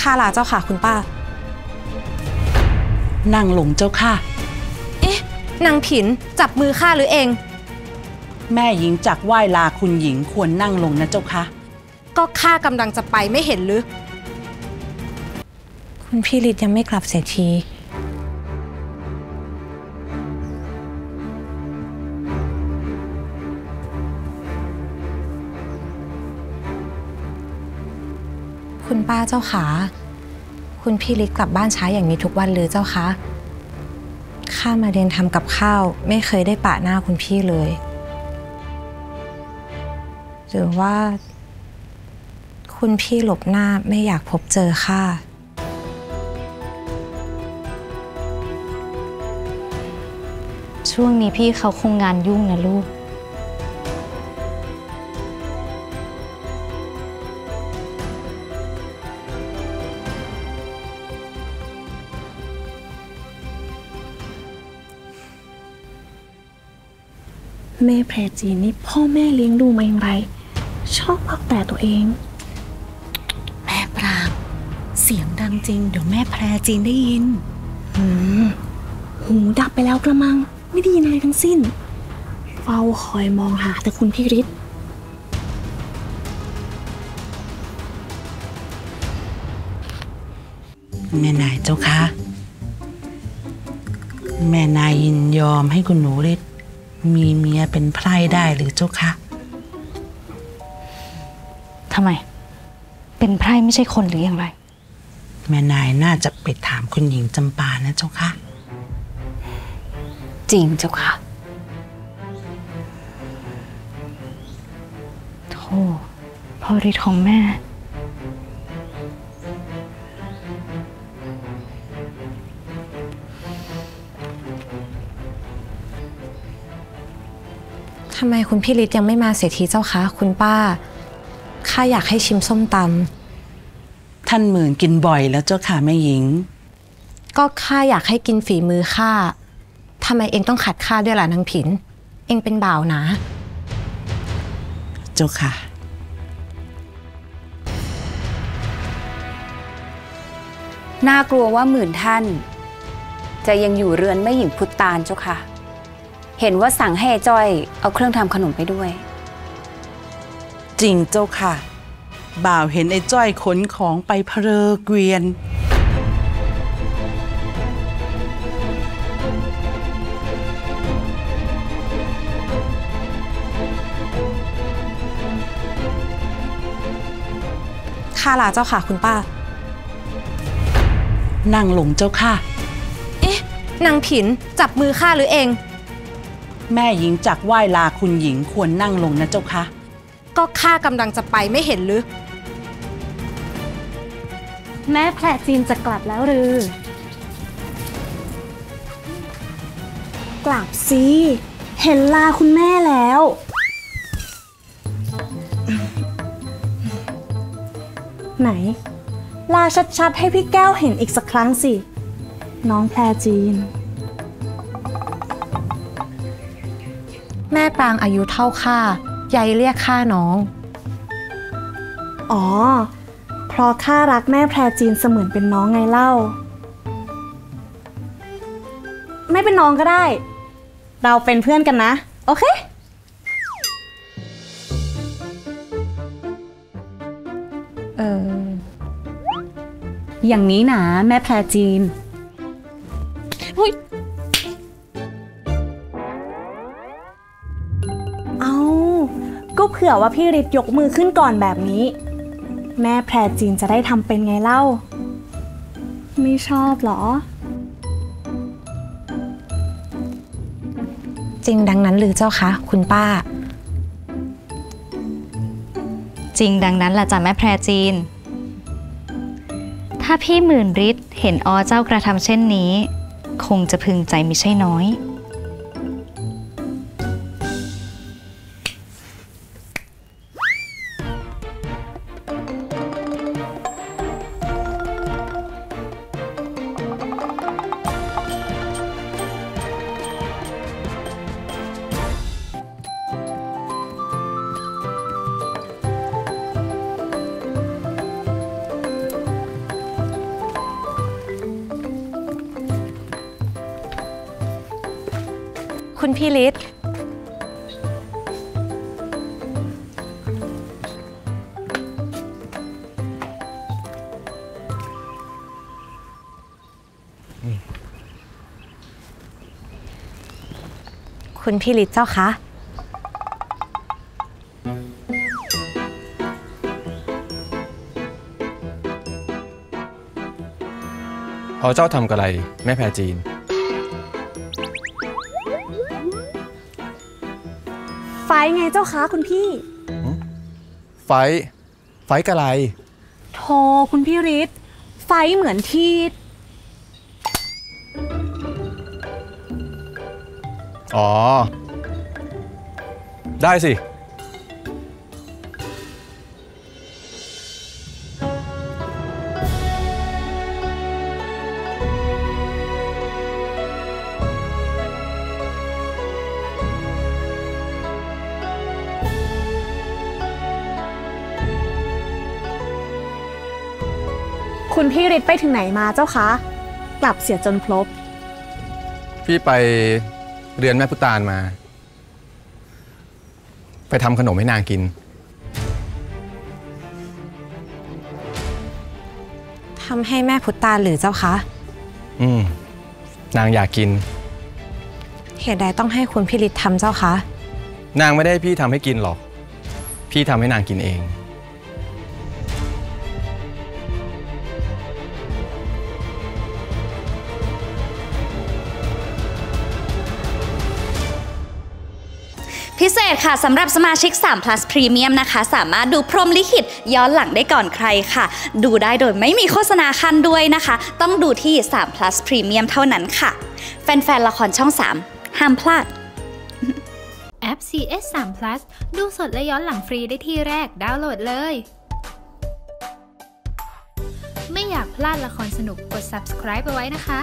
ข้าลาเจ้าค่ะคุณป้า นั่งลงเจ้าค่ะ เอ๊ะ นางผินจับมือข้าหรือเอง แม่หญิงจากไหว้ลาคุณหญิงควรนั่งลงนะเจ้าค่ะ ก็ข้ากำลังจะไปไม่เห็นหรือ คุณพี่ฤทธิ์ยังไม่กลับเสียที คุณป้าเจ้าขาคุณพี่ฤทธิ์กลับบ้านช้าอย่างนี้ทุกวันหรือเจ้าคะข้ามาเรียนทำกับข้าวไม่เคยได้ปะหน้าคุณพี่เลย หรือว่า คุณพี่หลบหน้าไม่อยากพบเจอข้าช่วงนี้พี่เขาคงงานยุ่งนะลูก แม่แพรจีนนี่พ่อแม่เลี้ยงดูมาอย่างไร ชอบพักแต่ตัวเอง แม่ปรางเสียงดังจริง เดี๋ยวแม่แพรจีนได้ยินหูดับไปแล้วกระมัง ไม่ได้ยินอะไรทั้งสิ้น เฝ้าคอยมองหาแต่คุณพี่ฤทธิ์แม่นายเจ้าค่ะแม่นายยินยอมให้คุณหนูฤทธิ์ มีเมียเป็นไพร่ได้หรือเจ้าค่ะทำไม เป็นไพร่ไม่ใช่คนหรืออย่างไร แม่นายน่าจะไปถามคุณหญิงจำปานะเจ้าค่ะจริงเจ้าค่ะโธ่พอฤทธิ์ของแม่ ทำไมคุณพี่ฤทธิ์ยังไม่มาเสียทีเจ้าคะคุณป้า ข้าอยากให้ชิมส้มตท่านหมื่นกินบ่อยแล้วเจ้าค่ะแม่หญิงำก็ข้าอยากให้กินฝีมือข้าทำไมเองต้องขัดข้าด้วยล่ะนางผิน เองเป็นบ่าวนะ เจ้าค่ะน่ากลัวว่าหมื่นท่าน จะยังอยู่เรือนแม่หญิงพุทธตาลเจ้าค่ะ เห็นว่าสั่งให้ไอ้จ้อยเอาเครื่องทำขนมไปด้วย จริงเจ้าค่ะ บ่าวเห็นไอ้จ้อยขนของไปเพลอเกวียน ข้าลาเจ้าค่ะคุณป้า นั่งลงเจ้าค่ะ เอ๊ะนางผินจับมือข้าหรือเอง แม่หญิงจากไหว้ลาคุณหญิงควรนั่งลงนะเจ้าค่ะก็ข้ากำลังจะไปไม่เห็นหรือ แม่แพรจีนจะกลับแล้วหรือ กลับสิ เห็นลาคุณแม่แล้ว ไหน ลาชัดๆ ให้พี่แก้วเห็นอีกสักครั้งสิ น้องแพรจีน ม่ปรางอายุเท่าข้ายายเรียกข้าน้อง อ๋อ เพราะข้ารักแม่แพรจีนเสมือนเป็นน้องไงเล่า ไม่เป็นน้องก็ได้ เราเป็นเพื่อนกันนะ โอเค เออ อย่างนี้นะแม่แพรจีน ก็เผื่อว่าพี่ฤทธิ์ยกมือขึ้นก่อนแบบนี้ แม่แพรจีนจะได้ทำเป็นไงเล่า ไม่ชอบเหรอ จริงดังนั้นหรือเจ้าคะคุณป้า จริงดังนั้นล่ะจ้ะแม่แพรจีน ถ้าพี่หมื่นฤทธิ์เห็นอเจ้ากระทำเช่นนี้ คงจะพึงใจไม่ใช่น้อย คุณพี่ฤทธิ์คุณพี่ฤทธิ์เจ้าคะพอเจ้าทำกะไรแม่แพรจีน ไฟไงเจ้าคะคุณพี่ ไฟท์ไฟท์กะไร โทคุณพี่ฤทธิ์ไฟเหมือนที่อ๋อ ได้สิ คุณพี่ฤทธิ์ไปถึงไหนมาเจ้าคะ กลับเสียจนครบ พี่ไปเรือนแม่พุตานมา ไปทำขนมให้นางกินทำให้แม่พุตตานหรือเจ้าคะ อืม นางอยากกิน เหตุใดต้องให้คุณพี่ฤทธิ์ทำเจ้าคะ นางไม่ได้ให้พี่ทำให้กินหรอก พี่ทำให้นางกินเอง พิเศษค่ะสำหรับสมาชิก 3 plus premium นะคะ สามารถดูพรมลิขิตย้อนหลังได้ก่อนใครค่ะ ดูได้โดยไม่มีโฆษณาคันด้วยนะคะ ต้องดูที่ 3 plus premium เท่านั้นค่ะ แฟนๆ ละครช่อง 3 ห้ามพลาด แอป CS 3 Plus ดูสดและย้อนหลังฟรีได้ที่แรก ดาวน์โหลดเลย ไม่อยากพลาดละครสนุกกด subscribe ไปไว้นะคะ